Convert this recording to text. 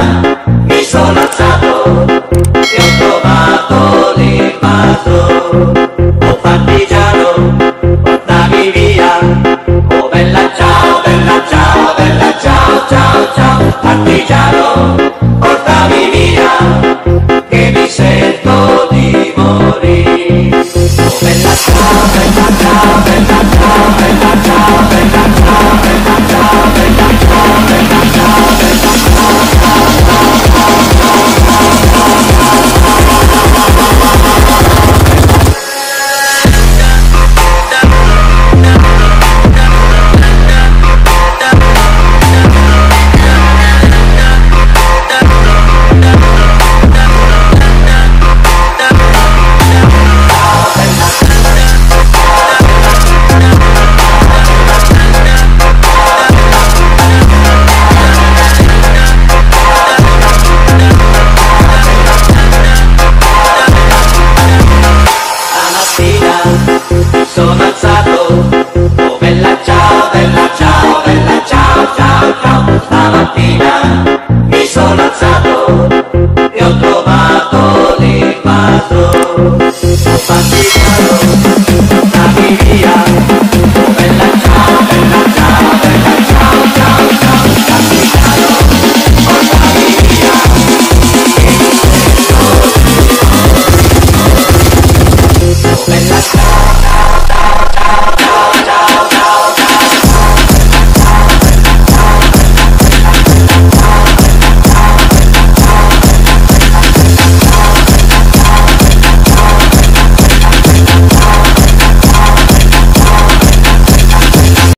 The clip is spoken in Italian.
mi sono alzato e ho trovato l'invaso. Oh partigiano, portami via. Oh bella ciao, bella ciao, bella ciao, ciao, ciao, partigiano. Yeah.